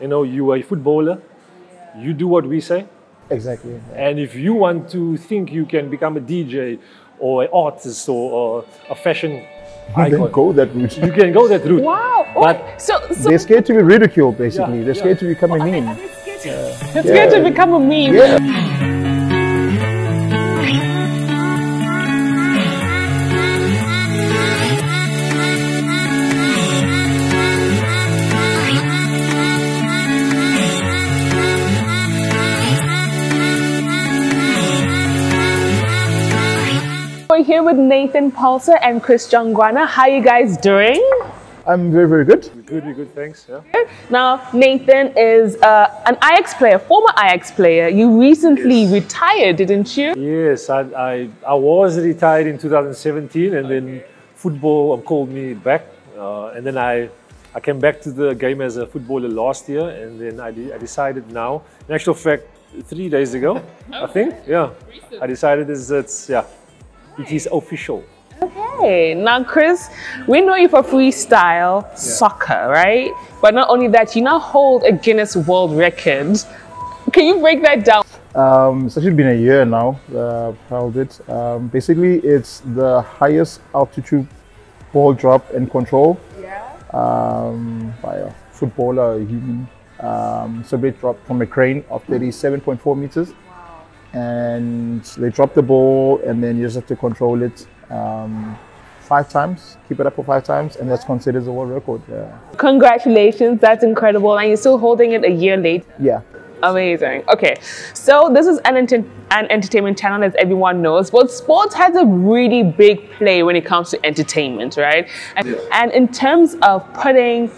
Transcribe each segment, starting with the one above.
You know, you are a footballer, you do what we say. Exactly. And if you want to think you can become a DJ or an artist or, or a fashion Then icon, go that route. you can go that route. Wow. But- Okay. so, so They're scared to be ridiculed, basically. Yeah, They're yeah. scared to become a meme. it's going to become a meme. Here with Nathan Paulse and Khris Njokwana. How you guys doing? I'm very, very good. Good, good, thanks. Yeah. Now, Nathan is uh, an Ajax player, former Ajax player. You recently retired, didn't you? Yes, I, I, I was retired in 2017 and then football called me back. Uh, and then I, I came back to the game as a footballer last year and then I, de- I decided now, in actual fact, three days ago, I think, yeah, I decided it's, it's yeah, it is official. Okay, now Khris, we know you for freestyle soccer, right? But not only that, you now hold a Guinness World Record. Can you break that down? Um, it's actually been a year now. Uh, I've held it. Um, basically, it's the highest altitude ball drop and control um, by a footballer, a human. Um, so they dropped from a crane of 37.4 meters. And they drop the ball, and then you just have to control it um, five times, keep it up for five times, and that's considered the world record. Yeah. Congratulations, that's incredible. And you're still holding it a year late. yeah. Amazing. Okay, so this is an, enter- an entertainment channel, as everyone knows, but sports has a really big play when it comes to entertainment, right? And, and in terms of putting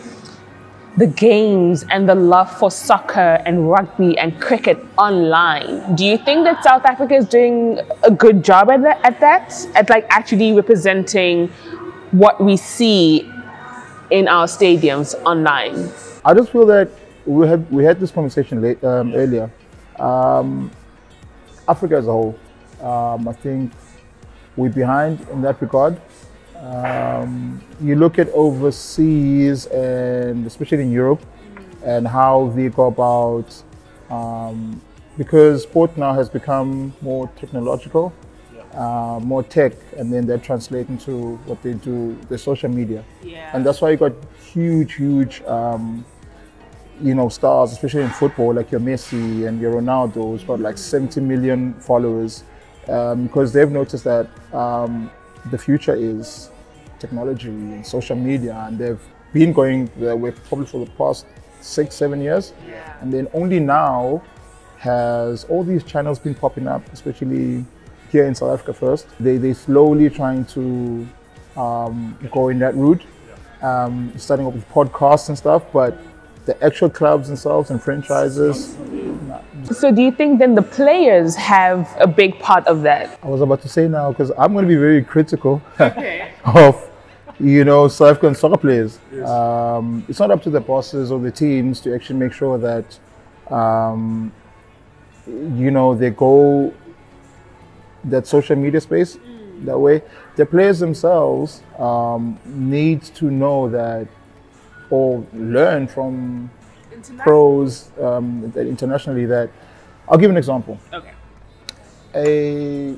the games and the love for soccer and rugby and cricket online, do you think that South Africa is doing a good job at that? At, that? at like actually representing what we see in our stadiums online? I just feel that we had we had this conversation late, um, earlier. Um, Africa as a whole, um, I think we're behind in that regard. Um, you look at overseas and especially in Europe, and how they go about um, because sport now has become more technological, uh, more tech, and then they're translating to what they do, the social media, Yeah. and that's why you got huge, huge. Um, you know, stars, especially in football, like your Messi and your Ronaldo, who's got like 70 million followers, um, because they've noticed that um, the future is technology and social media, and they've been going there with probably for the past six, seven years, and then only now has all these channels been popping up, especially here in South Africa first. They they slowly trying to um, go in that route, um, starting up with podcasts and stuff, but the actual clubs themselves and franchises. So do you think then the players have a big part of that? I was about to say now because I'm going to be very critical of, you know, South African soccer players. Um, it's not up to the bosses or the teams to actually make sure that, um, you know, they go that social media space that way. The players themselves um, need to know that or learn from pros um, that internationally that I'll give an example. Okay. A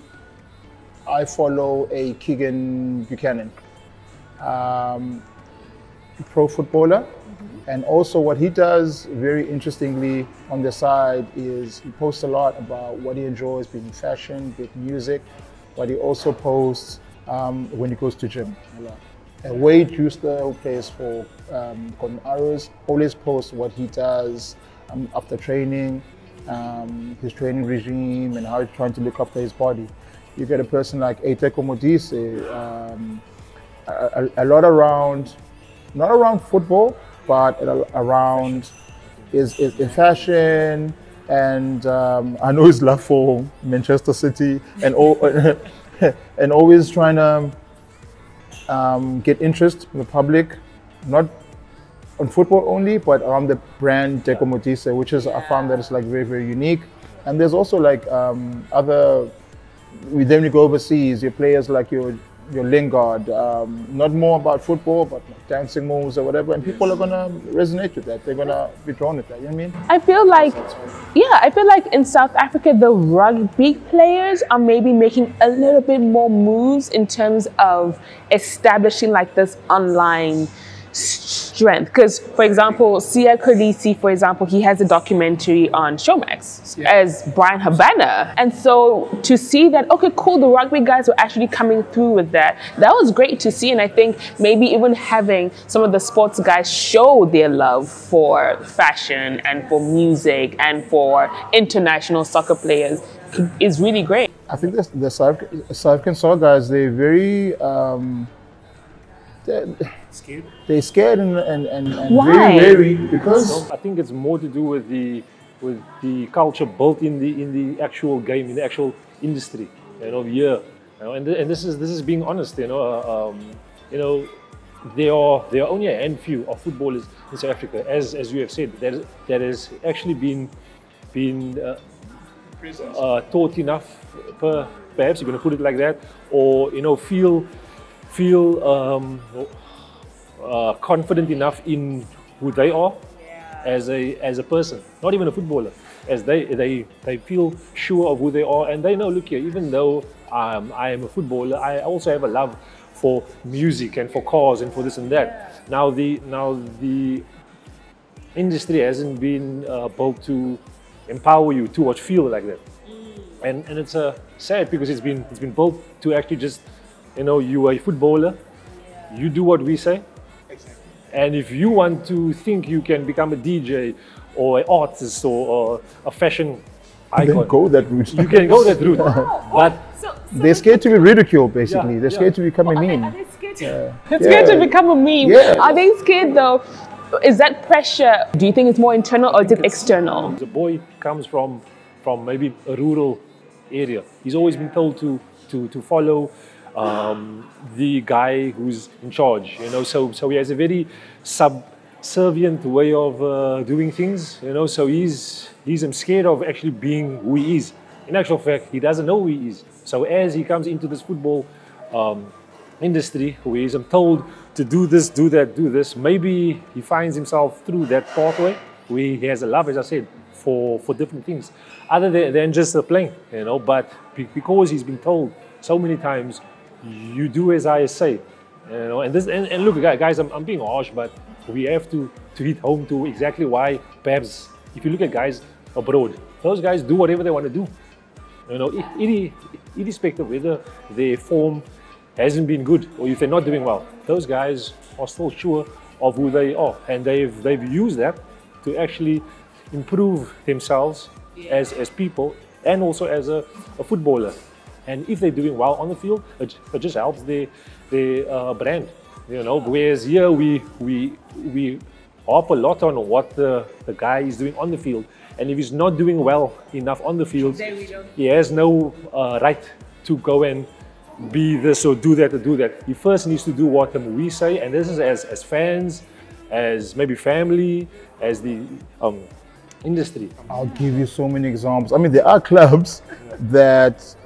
I follow a Keegan Buchanan, um, pro footballer, and also what he does very interestingly on the side is he posts a lot about what he enjoys, being fashion, being music, but he also posts um, when he goes to gym a lot. A Wayde Jooste who plays for um, Golden Arrows always posts what he does um, after training, um, his training regime, and how he's trying to look after his body. You get a person like a Teko Modise, um, a, a, lot around, not around football, but around his, his fashion, and um, I know his love for Manchester City, and all, and always trying to um, get interest in the public, not on football only, but around the brand Teko Modise, which is I found that it's like very very unique. And there's also like um, other. we- Then we go overseas. Your players like your your Lingard, um, not more about football, but dancing moves or whatever, and people are gonna resonate with that. They're gonna be drawn with that. You know what I mean? I feel like, yeah, I feel like in South Africa, the rugby players are maybe making a little bit more moves in terms of establishing like this online strength. Because, for example, Siya Kolisi, for example, he has a documentary on Showmax yeah. as Bryan Habana. And so to see that, okay, cool, the rugby guys were actually coming through with that, that was great to see. And I think maybe even having some of the sports guys show their love for fashion and for music and for international soccer players is really great. I think the, the South, South African soccer guys, they're very. Um, they're, scared? They're scared and, and, and, and Why? very wary because I think it's more to do with the with the culture built in the in the actual game in the actual industry. You know, here, you know, and, th- and this is this is being honest. You know, uh, um, you know, there are there are only a handful of footballers in South Africa, as as you have said, that that has actually been been uh, uh, taught enough. Per, perhaps you're going to put it like that, or you know, feel feel um, uh, confident enough in who they are yeah. as a as a person, not even a footballer, as they they they feel sure of who they are and they know. Look here, even though um, I am a footballer, I also have a love for music and for cars and for this and that. Yeah. Now the now the industry hasn't been uh, built to empower you to or feel like that. Mm. And and it's uh, sad because it's been it's been built to actually just you know you are a footballer, yeah. you do what we say, and if you want to think you can become a DJ or an artist or, or a fashion icon, then go that route. you can go that route. Oh, oh, but so, so they're scared to be ridiculed, basically. Yeah, they're scared yeah. to become a meme. Are they, scared to, yeah. scared to become a meme? Yeah. Are they scared though? Is that pressure? Do you think it's more internal or is it external? The boy comes from from maybe a rural area. He's always been told to to to follow um, the guy who's in charge. You know, so so he has a very subservient way of uh, doing things. You know, so he's he's scared of actually being who he is. In actual fact, he doesn't know who he is. So as he comes into this football um, industry, where he's told to do this, do that, do this, maybe he finds himself through that pathway where he has a love, as I said, for, for different things, other than, than just the playing, you know. But because he's been told so many times you do as I say. You know, and this and, and look, guys, I'm, I'm being harsh, but we have to to hit home to exactly why perhaps if you look at guys abroad, those guys do whatever they want to do. You know, any, irrespective of whether their form hasn't been good or if they're not doing well, those guys are still sure of who they are, and they've they've used that to actually improve themselves yeah. as as people and also as a, a footballer. And if they're doing well on the field, it, it just helps their, their uh, brand. You know, whereas here we we we harp a lot on what the, the guy is doing on the field. And if he's not doing well enough on the field, he has no uh, right to go and be this or do that or do that. He first needs to do what we say, and this is as, as fans, as maybe family, as the um, industry. I'll give you so many examples. I mean, there are clubs that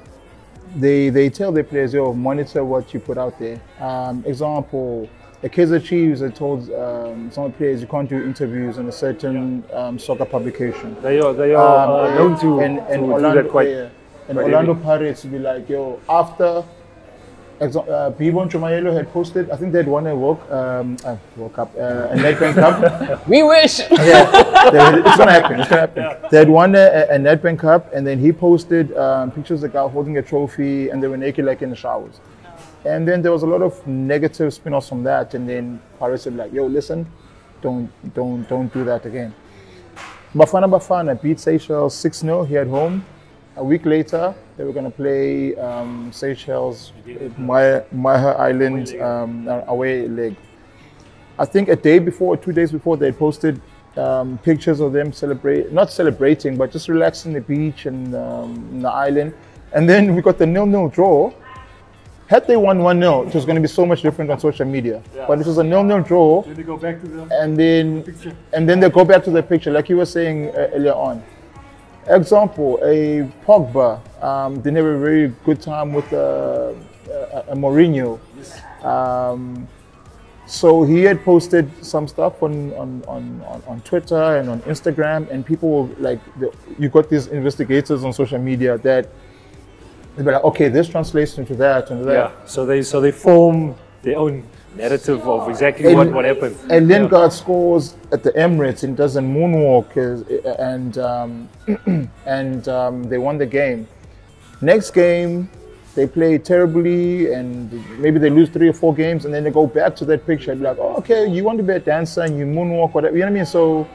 they they tell the players, yo, monitor what you put out there. Um, example, the Kaizer Chiefs they told um, some players you can't do interviews in a certain um, soccer publication. They are they are uh, um, known to, and, and to Orlando, do that quite. Yeah, and Orlando Pirates be like, yo, after uh, Bibon Chumayelo had posted, I think they'd won a World, um, uh, World Cup, uh, a Nedbank Cup. we wish. yeah, it's gonna happen. It's gonna happen. Yeah. They had won a, a Nedbank Cup, and then he posted um, pictures of the guy holding a trophy, and they were naked like in the showers. And then there was a lot of negative spin-offs from that, and then Paris said like, "Yo, listen, don't, don't, don't do that again." Bafana Bafana beat Seychelles 6-0 here at home. A week later, they were going to play um, Seychelles, Mahé Island um, away leg. I think a day before, two days before, they posted um, pictures of them celebrate, not celebrating, but just relaxing the beach and um, the island. And then we got the nil-nil draw. Had they won 1 0, it was going to be so much different on social media. Yeah. But it was a nil nil draw. Then they go back to the and then, picture. And then they go back to the picture, like you were saying uh, earlier on. Example, a Pogba um, didn't have a very good time with the a, a Mourinho. Um, so he had posted some stuff on, on, on, on Twitter and on Instagram, and people were like, you got these investigators on social media that they were like, okay, this translates into that and that. Yeah. So they so they form their own narrative of exactly what, what happened. And Lingard scores at the Emirates and does a moonwalk, uh, and um, and um, they won the game. Next game, they play terribly and maybe they lose three or four games and then they go back to that picture and be like, oh, okay, you want to be a dancer and you moonwalk, whatever. You know what I mean? So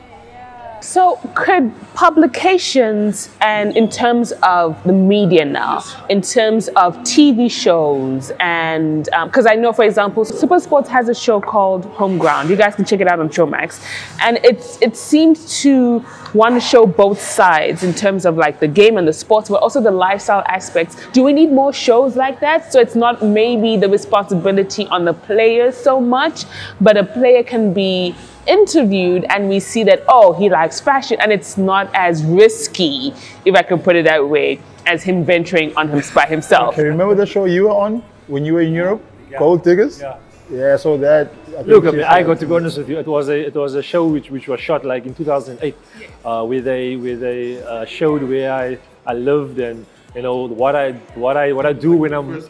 so, could publications and in terms of the media now, in terms of TV shows, and because um, I know, for example, Super Sports has a show called Home Ground. You guys can check it out on Showmax, and it's it seems to want to show both sides in terms of like the game and the sports, but also the lifestyle aspects. Do we need more shows like that? So it's not maybe the responsibility on the players so much, but a player can be interviewed and we see that, oh, he likes fashion and it's not as risky, if I can put it that way, as him venturing on him by himself. Okay, remember the show you were on when you were in Europe? Yeah. Gold Diggers? Yeah. Yeah, so that. I Look, I, mean, I got to be honest with you. It was a it was a show which, which was shot like in 2008, uh, with a with a uh, showed where I, I lived and you know what I what I what I do when I'm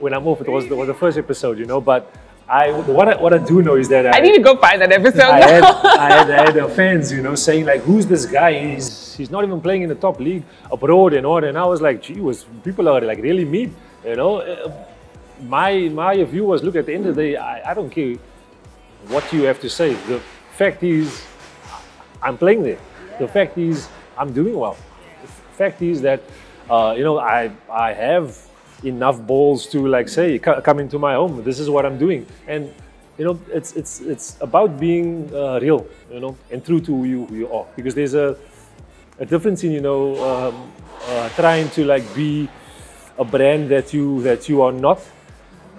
when I'm off. It was, it was the first episode, you know, but I what I, what I do know is that I, I need to go find that episode. I had, I had, I had fans, you know, saying like, "Who's this guy? He's he's not even playing in the top league abroad and all." And I was like, "Gee, was people are like really mean, you know." Uh, my my view was, look, at the end of the day, I, I don't care what you have to say. The fact is, I'm playing there. The fact is, I'm doing well. The fact is that, uh, you know, I I have enough balls to like say come into my home. This is what i'm doing. And you know it's it's it's about being uh, real you know and true to who you, who you are. Because there's a a difference in you know um, uh, trying to like be a brand that you that you are not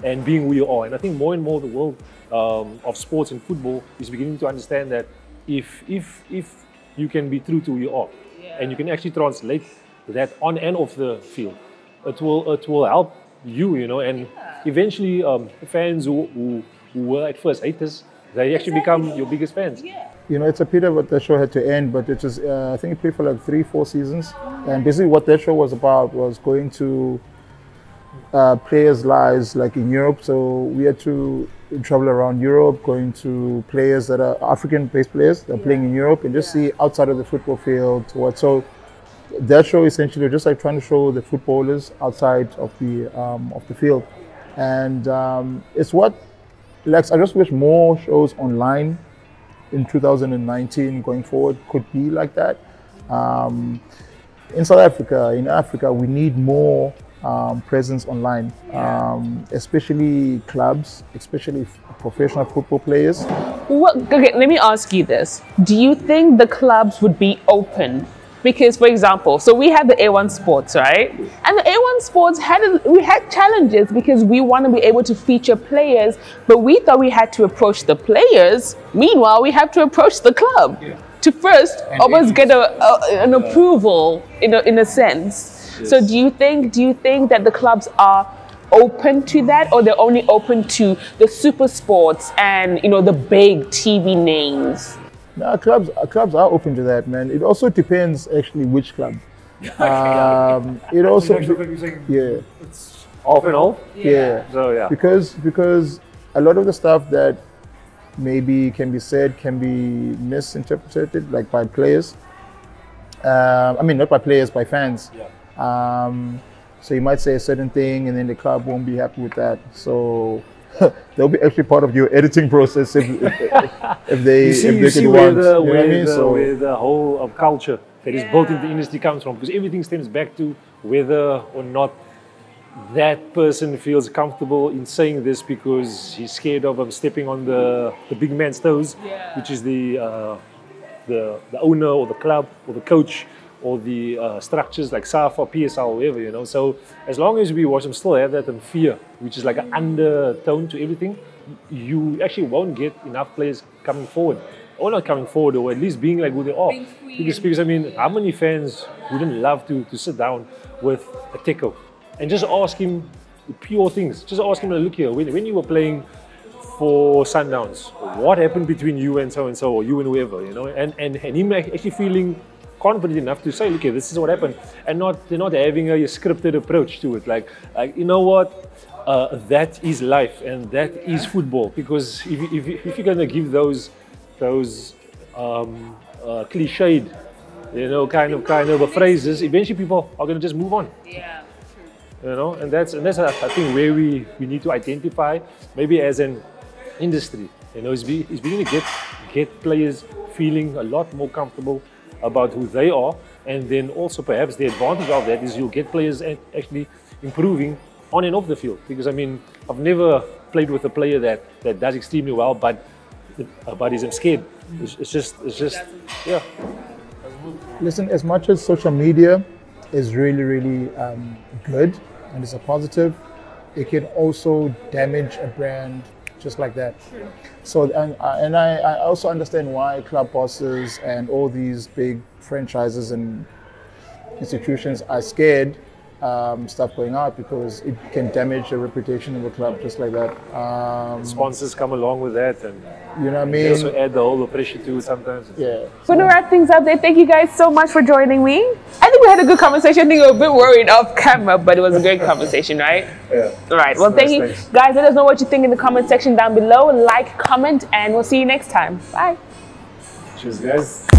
and being who you are. And i think more and more the world um, of sports and football is beginning to understand that if if if you can be true to who you are yeah. and you can actually translate that on and off the field it will it will help you, you know, and yeah. eventually um, fans who, who, who were at first haters, they actually become your biggest fans. Yeah. You know, it's a pity that the show had to end, but it was uh, I think it played for like three, four seasons, and basically what that show was about was going to uh, players' lives like in Europe. So we had to travel around Europe, going to players that are African-based players that are yeah. playing in Europe, and just yeah. see outside of the football field what. So that show essentially just like trying to show the footballers outside of the um, of the field, and um, it's what Lex. I just wish more shows online in 2019 going forward could be like that. Um, in South Africa, in Africa, we need more um, presence online, um, especially clubs, especially professional football players. Okay, let me ask you this: Do you think the clubs would be open because, for example, so we had the A1 Sports, right? And the A1 Sports had a, we had challenges because we want to be able to feature players, but we thought we had to approach the players. Meanwhile, we have to approach the club yeah. to first and almost get a, a, an approval in a, in a sense. Yes. So, do you think do you think that the clubs are open to that or they're only open to the super sports and you know the big TV names? No, clubs clubs are open to that, man. It also depends actually which club. um, it also yeah, it's off and off. Yeah. yeah. So yeah. Because because a lot of the stuff that maybe can be said can be misinterpreted, like by players. Um, I mean, not by players, by fans. Yeah. Um, so you might say a certain thing, and then the club won't be happy with that. So they'll be actually part of your editing process if, if, if they you see, if they you see where the, where, I mean? the, so, where the whole of culture that yeah. is built in the industry comes from because everything stems back to whether or not that person feels comfortable in saying this because he's scared of um, stepping on the, the big man's toes, yeah. which is the, uh, the the owner or the club or the coach or the uh, structures like SAFA, PSL, or whatever, you know. So as long as we watch them still have that and fear, which is like an undertone to everything, you actually won't get enough players coming forward. Or not coming forward, or at least being like who they are. Because, because I mean, how many fans wouldn't love to, to sit down with a Teko and just ask him pure things. Just ask him, look here, when, when you were playing for Sundowns, what happened between you and so and so, or you and whoever, you know, and and, and him actually feeling confident enough to say, here, this is what happened, and not they're not having a, a scripted approach to it, like like you know what. Uh, that is life and that is football because if, if, if you're going to give those those um, uh, cliched you know, kind of kind of phrases, eventually people are going to just move on. Yeah. You know, and that's and that's I think where we, we need to identify maybe as an industry. You know, is be is beginning to get get players feeling a lot more comfortable about who they are, and then also perhaps the advantage of that is you'll get players actually improving on and off the field. Because I mean, I've never played with a player that that does extremely well, but but is scared. It's, it's just it's just yeah. Listen, as much as social media is really, really um, good and it's a positive, it can also damage a brand just like that. So, and, uh, and I, I also understand why club bosses and all these big franchises and institutions are scared um, stuff going out because it can damage the reputation of a club just like that. Um, Sponsors come along with that, and you know what I mean. They also add the whole pressure to sometimes. Yeah. We're gonna wrap things up there. Thank you guys so much for joining me. I think we had a good conversation. I think we were a bit worried off camera, but it was a great conversation, right? Yeah. All right. Well, thank you guys. Let us know what you think in the comment section down below. Like, comment, and we'll see you next time. Bye. Cheers, guys.